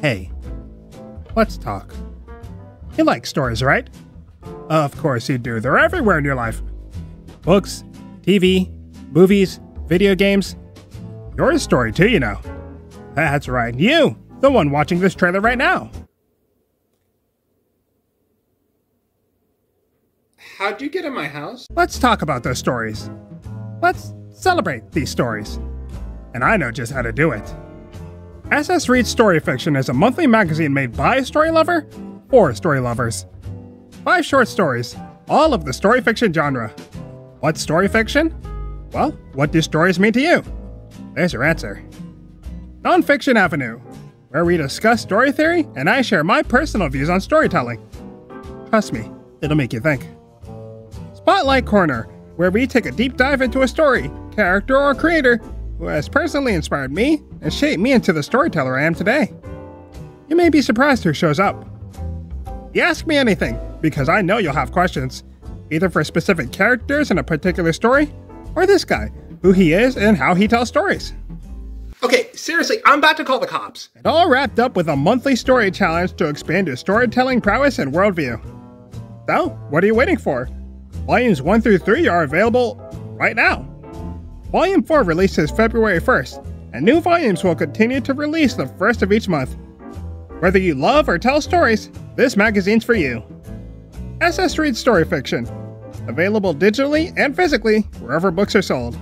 Hey, let's talk. You like stories, right? Of course you do. They're everywhere in your life books, TV, movies, video games. Your story, too, you know. That's right, you, the one watching this trailer right now. How'd you get in my house? Let's talk about those stories. Let's celebrate these stories. And I know just how to do it. SS Reed's Story Fiction is a monthly magazine made by a story lover or story lovers. Five short stories, all of the story fiction genre. What's story fiction? Well, what do stories mean to you? There's your answer. Nonfiction Avenue, where we discuss story theory and I share my personal views on storytelling. Trust me, it'll make you think. Spotlight Corner, where we take a deep dive into a story, character, or creator who has personally inspired me and shaped me into the storyteller I am today. You may be surprised who shows up. You ask me anything, because I know you'll have questions, either for specific characters in a particular story, or this guy, who he is and how he tells stories. Okay, seriously, I'm about to call the cops. And all wrapped up with a monthly story challenge to expand your storytelling prowess and worldview. So, what are you waiting for? Volumes 1 through 3 are available right now. Volume 4 releases February 1st, and new volumes will continue to release the first of each month. Whether you love or tell stories, this magazine's for you. SS Reed's Story Fiction. Available digitally and physically wherever books are sold.